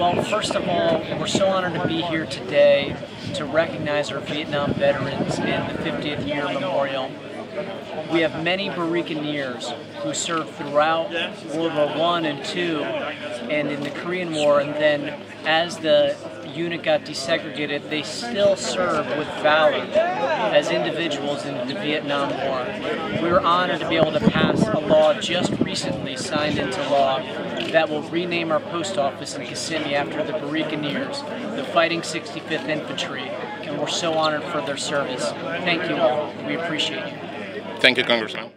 Well, first of all, we're so honored to be here today to recognize our Vietnam veterans in the 50th year memorial. We have many Borinqueneers who served throughout World War One and Two, and in the Korean War, and then as the unit got desegregated, they still served with valor as individuals in the Vietnam War. We were honored to be able to pass a law just recently signed into law that will rename our post office in Kissimmee after the Borinqueneers, the Fighting 65th Infantry, and we're so honored for their service. Thank you all. We appreciate you. Thank you, Congressman.